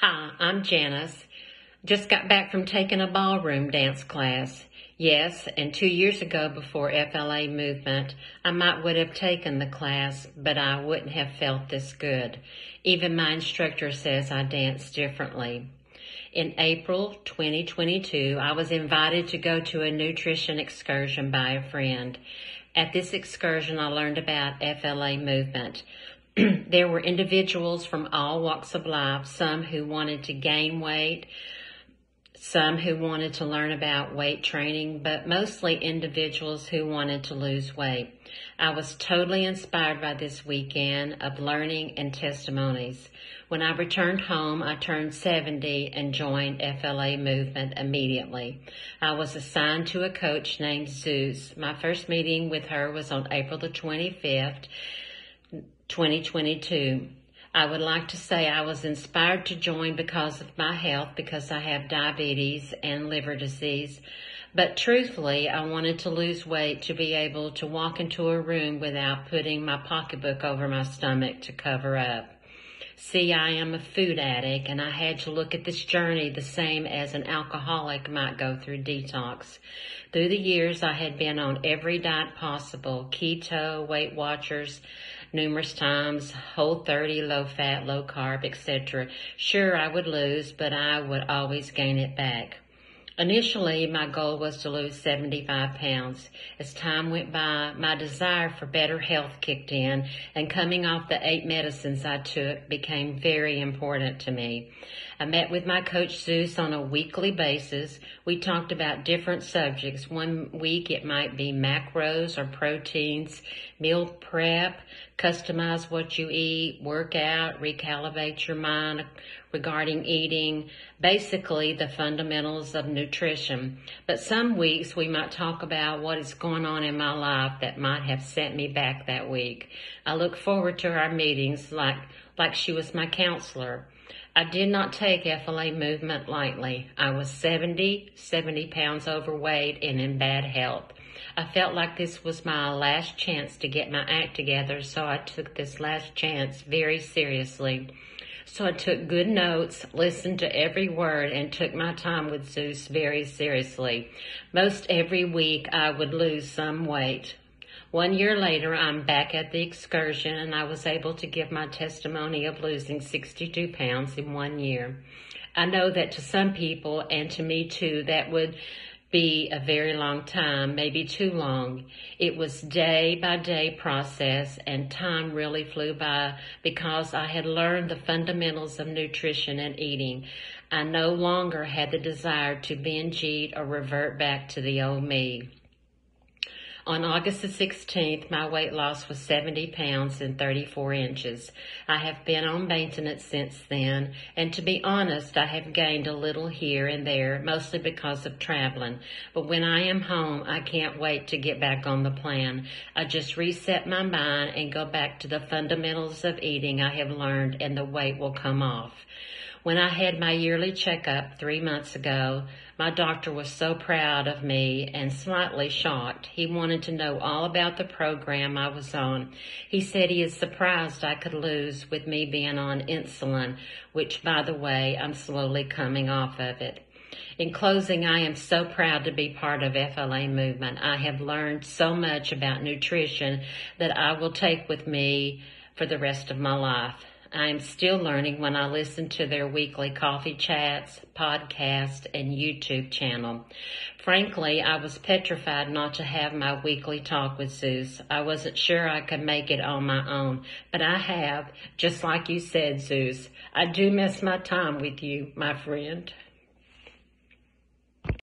Hi, I'm Janice. Just got back from taking a ballroom dance class. Yes, and two years ago before FLA movement, I might would have taken the class, but I wouldn't have felt this good. Even my instructor says I dance differently. In April 2022, I was invited to go to a nutrition excursion by a friend. At this excursion, I learned about FLA movement. there were individuals from all walks of life, some who wanted to gain weight, some who wanted to learn about weight training, but mostly individuals who wanted to lose weight. I was totally inspired by this weekend of learning and testimonies. When I returned home, I turned 70 and joined FLA movement immediately. I was assigned to a coach named Zeus. My first meeting with her was on April the 25th 2022. I would like to say I was inspired to join because of my health, because I have diabetes and liver disease. But truthfully, I wanted to lose weight to be able to walk into a room without putting my pocketbook over my stomach to cover up. See, I am a food addict and I had to look at this journey the same as an alcoholic might go through detox. Through the years, I had been on every diet possible, keto, Weight Watchers, numerous times, whole 30, low fat, low carb, etc. Sure, I would lose, but I would always gain it back. Initially, my goal was to lose 75 pounds. As time went by, my desire for better health kicked in, and coming off the eight medicines I took became very important to me. I met with my coach Zeus on a weekly basis. We talked about different subjects. One week it might be macros or proteins, meal prep, customize what you eat, work out, recalibrate your mind regarding eating, basically the fundamentals of nutrition. But some weeks we might talk about what is going on in my life that might have sent me back that week. I look forward to our meetings like, like she was my counselor. I did not take FLA movement lightly. I was 70, 70 pounds overweight and in bad health. I felt like this was my last chance to get my act together, so I took this last chance very seriously. So I took good notes, listened to every word, and took my time with Zeus very seriously. Most every week I would lose some weight. One year later, I'm back at the excursion and I was able to give my testimony of losing 62 pounds in one year. I know that to some people and to me too, that would be a very long time, maybe too long. It was day by day process and time really flew by because I had learned the fundamentals of nutrition and eating. I no longer had the desire to binge eat or revert back to the old me. On August the 16th, my weight loss was 70 pounds and 34 inches. I have been on maintenance since then, and to be honest, I have gained a little here and there, mostly because of traveling. But when I am home, I can't wait to get back on the plan. I just reset my mind and go back to the fundamentals of eating I have learned, and the weight will come off. When I had my yearly checkup three months ago, my doctor was so proud of me and slightly shocked. He wanted to know all about the program I was on. He said he is surprised I could lose with me being on insulin, which by the way, I'm slowly coming off of it. In closing, I am so proud to be part of FLA movement. I have learned so much about nutrition that I will take with me for the rest of my life. I am still learning when I listen to their weekly coffee chats, podcast, and YouTube channel. Frankly, I was petrified not to have my weekly talk with Zeus. I wasn't sure I could make it on my own, but I have, just like you said, Zeus. I do miss my time with you, my friend.